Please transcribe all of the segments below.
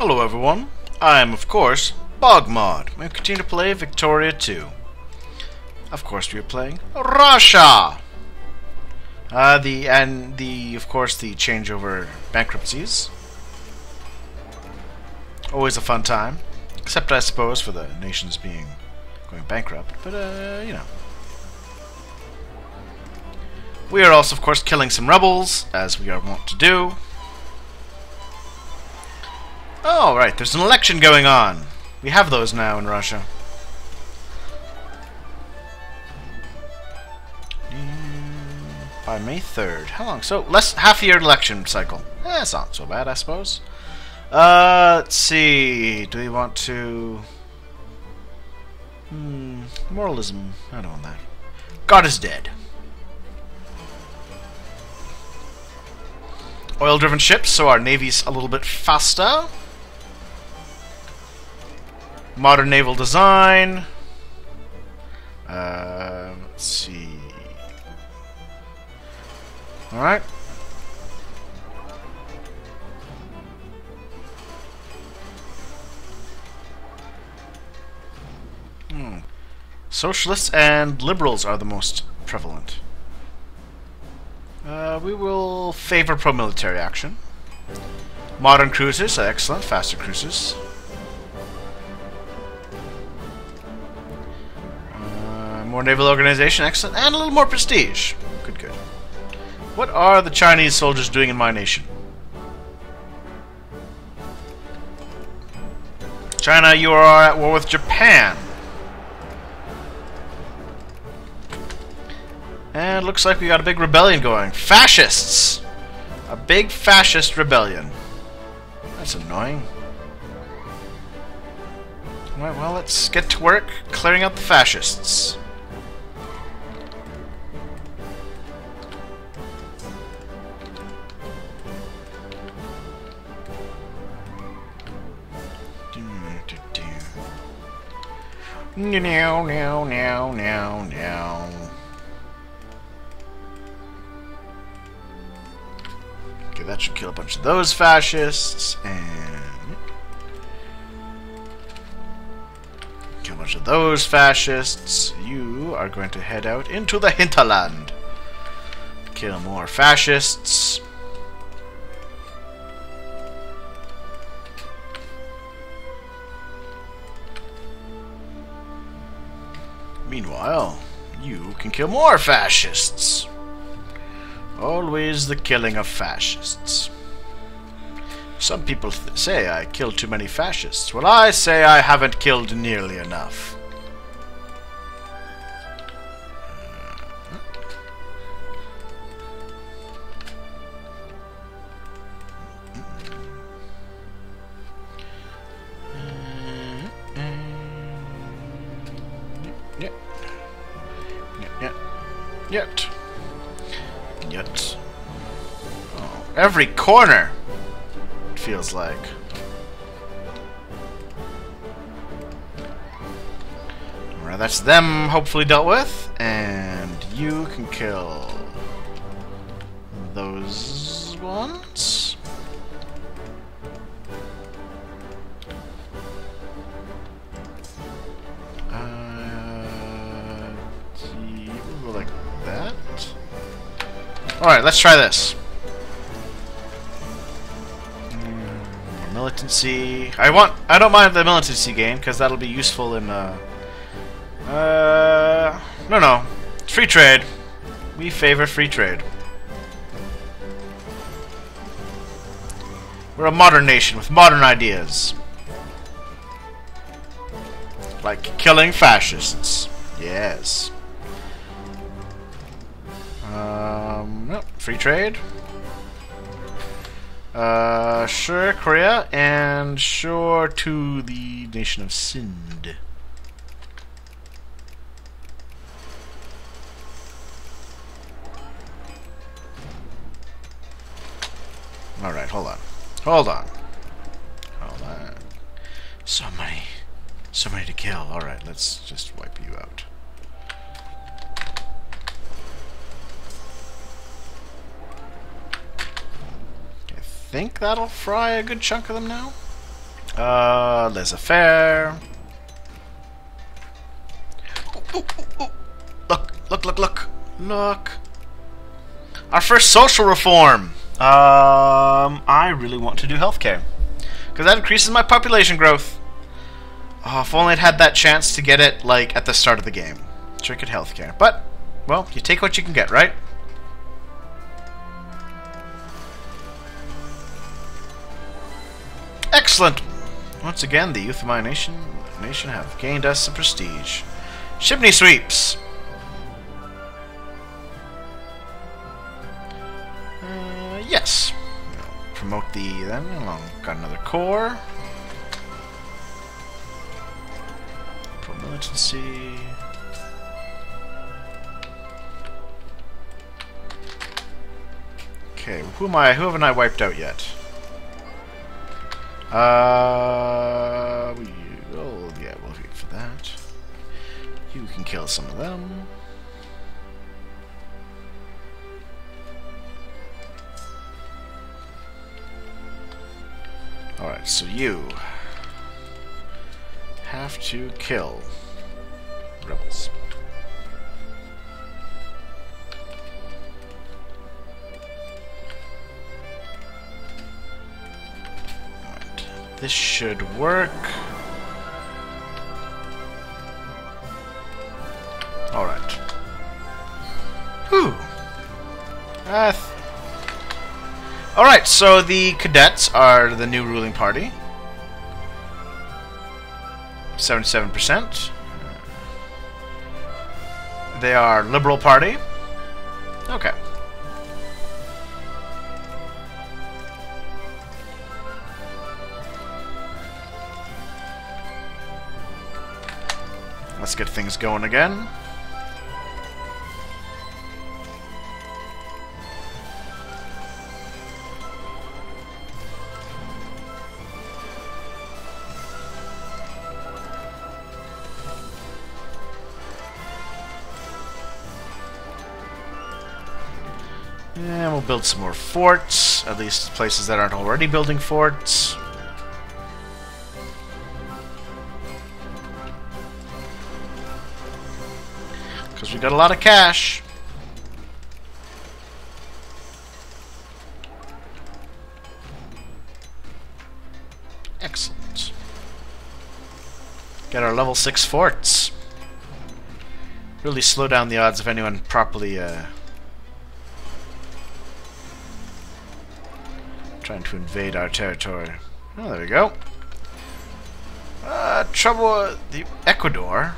Hello everyone, I am of course Bogmod. We continue to play Victoria 2. Of course we are playing Russia! Uh, the, and the, of course, the changeover bankruptcies. Always a fun time. Except, I suppose, for the nations being, going bankrupt. But, uh, you know. We are also, of course, killing some rebels, as we are wont to do. Oh, right, there's an election going on. We have those now in Russia. By May 3rd. How long? So, less half a year election cycle. Eh, that's not so bad, I suppose. Uh, let's see. Do we want to... Hmm, moralism. I don't want that. God is dead. Oil-driven ships, so our navy's a little bit faster. Modern naval design. Uh, let's see. Alright. Hmm. Socialists and liberals are the most prevalent. Uh, we will favor pro-military action. Modern cruisers, are excellent. Faster cruisers. More naval organization, excellent. And a little more prestige. Good, good. What are the Chinese soldiers doing in my nation? China, you are at war with Japan. And looks like we got a big rebellion going. Fascists! A big fascist rebellion. That's annoying. Alright, well, let's get to work clearing out the fascists. Now, now, now, now, now. Okay, that should kill a bunch of those fascists, and... Kill a bunch of those fascists. You are going to head out into the hinterland. Kill more fascists. Meanwhile, you can kill more fascists. Always the killing of fascists. Some people say I kill too many fascists. Well, I say I haven't killed nearly enough. Every corner! It feels like. Alright, that's them hopefully dealt with. And you can kill those ones. Uh, like that. Alright, let's try this. Militancy. I want. I don't mind the militancy game because that'll be useful in. Uh, uh, no, no. Free trade. We favor free trade. We're a modern nation with modern ideas. Like killing fascists. Yes. Um, no, free trade. Uh, sure, Korea, and sure to the nation of Sind. Alright, hold on. Hold on. Hold on. So many. So many to kill. Alright, let's just wipe you out. I think that'll fry a good chunk of them now. Uh, laissez-faire. Look, look, look, look, look. Our first social reform. Um, I really want to do healthcare. Because that increases my population growth. Oh, if only I'd had that chance to get it, like, at the start of the game. Trinket healthcare. But, well, you take what you can get, right? Excellent! Once again, the youth of my nation, nation have gained us some prestige. Chimney sweeps! Uh, yes. Promote the then along. Got another core. Militancy. Okay, who am I? Who haven't I wiped out yet? Uh, we, oh yeah, we'll wait for that. You can kill some of them. Alright, so you have to kill rebels. This should work. Alright. Whew. Uh, Alright, so the cadets are the new ruling party. 77%. They are Liberal Party. Okay. Let's get things going again. And we'll build some more forts, at least places that aren't already building forts. We got a lot of cash. Excellent. Get our level 6 forts. Really slow down the odds of anyone properly uh, trying to invade our territory. Oh, there we go. Uh, trouble the Ecuador.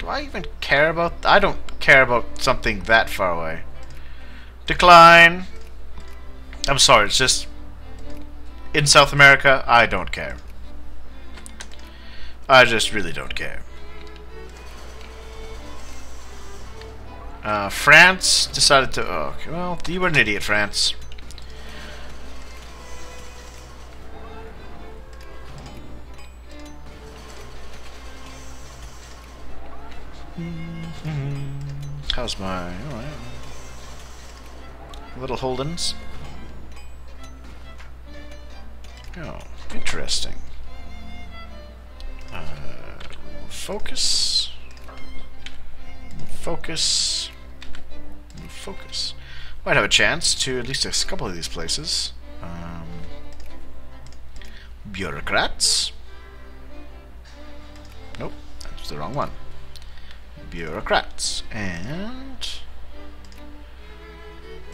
Do I even care about? I don't care about something that far away. Decline. I'm sorry. It's just in South America. I don't care. I just really don't care. Uh, France decided to. Oh, okay, well, you were an idiot, France. How's my... Alright. Little Holdens. Oh, interesting. Uh, focus. Focus. Focus. Might have a chance to at least a couple of these places. Um, bureaucrats. Nope, that's the wrong one bureaucrats and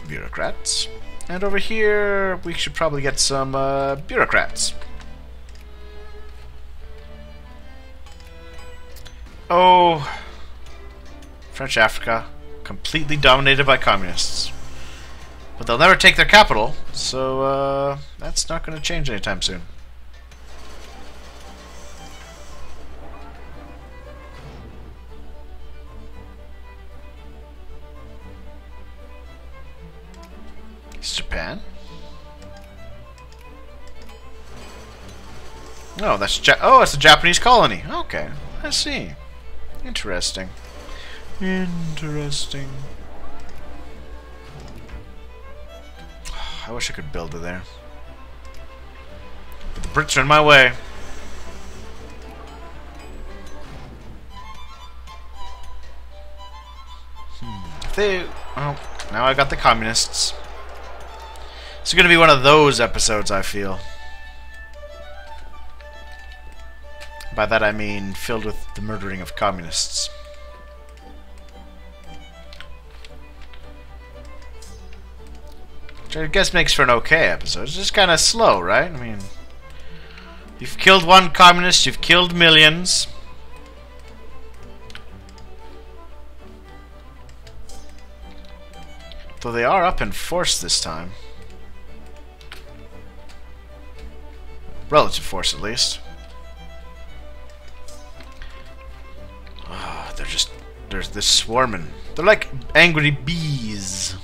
bureaucrats. And over here, we should probably get some uh, bureaucrats. Oh, French Africa, completely dominated by communists. But they'll never take their capital, so uh, that's not going to change anytime soon. Oh, that's ja oh, it's a Japanese colony. Okay, I see. Interesting. Interesting. I wish I could build it there. But the Brits are in my way. Hmm. They... oh, now I got the communists. It's going to be one of those episodes, I feel. By that I mean filled with the murdering of communists. Which I guess makes for an okay episode. It's just kind of slow, right? I mean, you've killed one communist, you've killed millions. Though they are up in force this time. Relative force, at least. There's this swarming. They're like angry bees.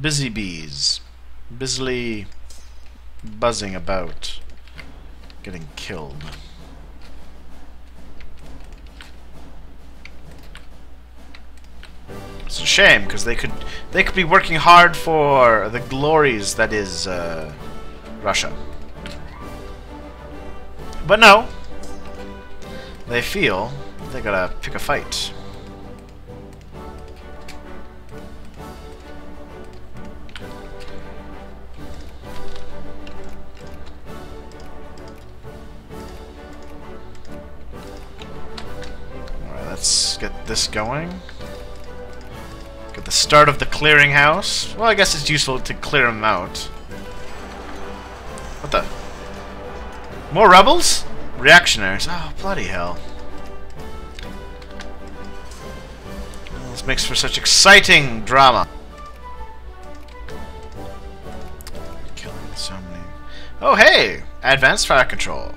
Busy bees. Busily buzzing about. Getting killed. It's a shame because they could they could be working hard for the glories that is uh, Russia. But no, they feel they gotta pick a fight. Alright, let's get this going. Get the start of the clearinghouse. Well, I guess it's useful to clear them out. What the? More rebels? Reactionaries. Oh, bloody hell. This makes for such exciting drama. Killing so many. Oh, hey! Advanced fire control.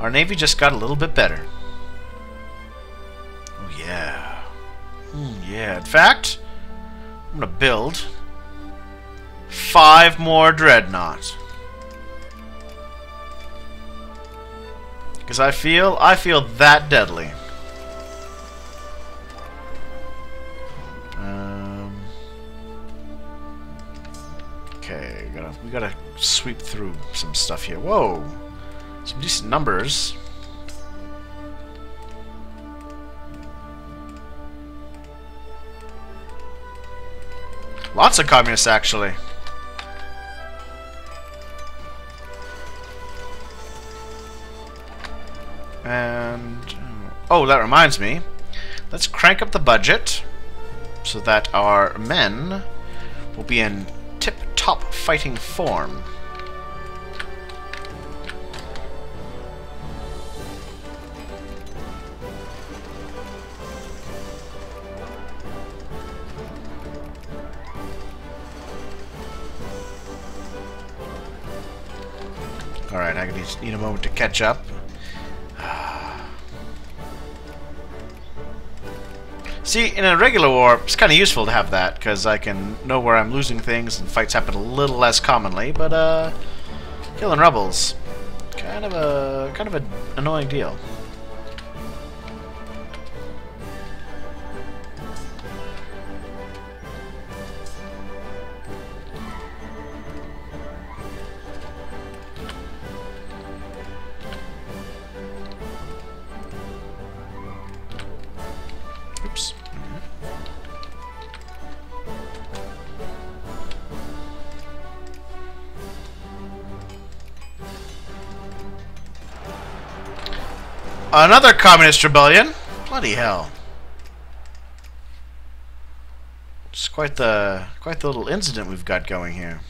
Our navy just got a little bit better. Oh, yeah. Mm, yeah, in fact, I'm gonna build five more dreadnoughts. Because I feel, I feel that deadly. We gotta, sweep through some stuff here. Whoa! Some decent numbers. Lots of communists, actually. And... Uh, oh, that reminds me. Let's crank up the budget so that our men will be in tip-top fighting form. Alright, I need a moment to catch up. See, in a regular war, it's kind of useful to have that, because I can know where I'm losing things, and fights happen a little less commonly, but, uh, killing rebels, kind of a, kind of an annoying deal. Another communist rebellion? Bloody hell. It's quite the quite the little incident we've got going here.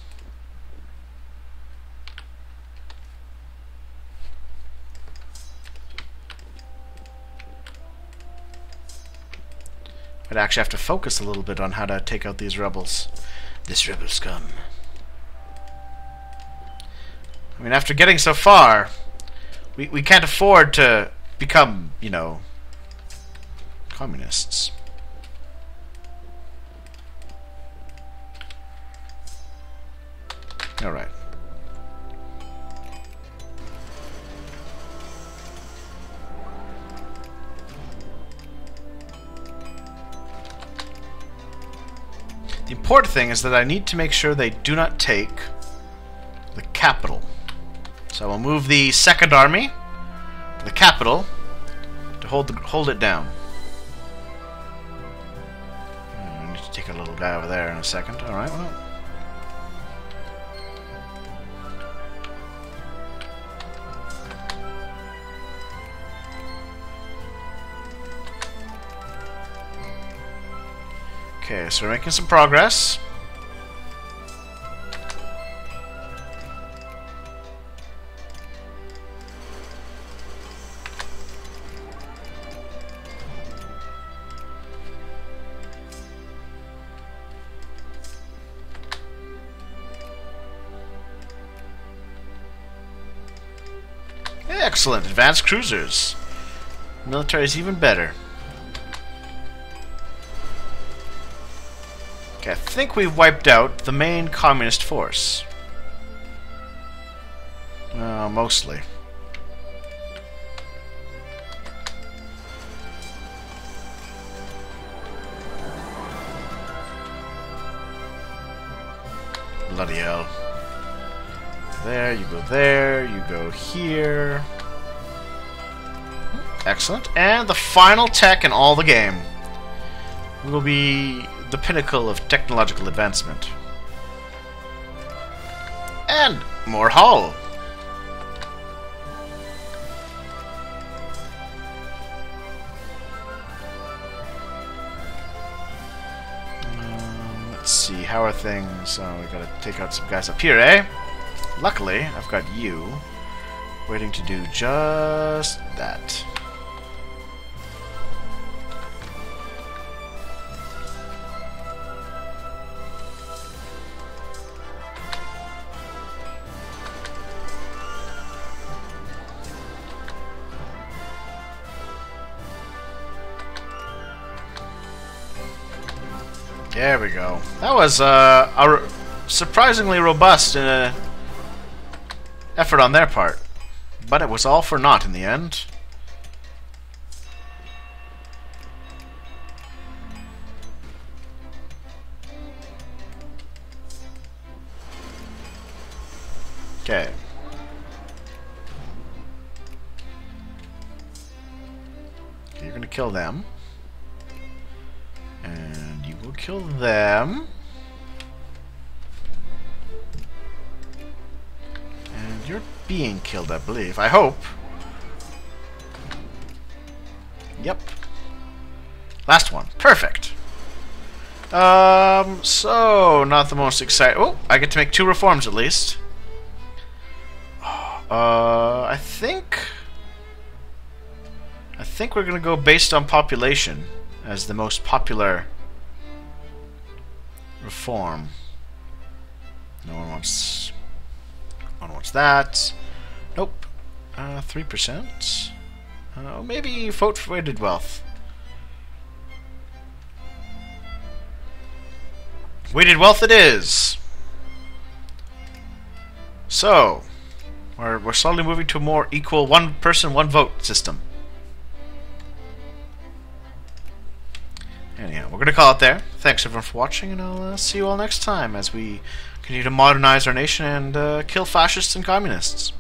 I'd actually have to focus a little bit on how to take out these rebels. This rebel scum. I mean, after getting so far, we, we can't afford to become, you know, communists. Alright. The important thing is that I need to make sure they do not take the capital. So I will move the second army the capital to hold the, hold it down. Hmm, I need to take a little guy over there in a second. Alright, well. Okay, so we're making some progress. Excellent. Advanced cruisers. Military is even better. Okay, I think we've wiped out the main communist force. Uh, mostly. Bloody hell. There, you go there, you go here. Excellent. And the final tech in all the game will be the pinnacle of technological advancement. And more hull. Um, let's see, how are things? Oh, we gotta take out some guys up here, eh? Luckily, I've got you waiting to do just that. There we go. That was uh, a surprisingly robust uh, effort on their part. But it was all for naught in the end. Okay. You're gonna kill them. Kill them. And you're being killed, I believe. I hope. Yep. Last one. Perfect. Um, so, not the most exciting... Oh, I get to make two reforms at least. Uh, I think... I think we're going to go based on population as the most popular reform. No one wants. No one wants that. Nope. Uh, three percent. Uh, maybe vote for weighted wealth. Weighted wealth it is. So, we're we're slowly moving to a more equal one person one vote system. Anyhow, we're going to call it there. Thanks everyone for watching, and I'll uh, see you all next time as we continue to modernize our nation and uh, kill fascists and communists.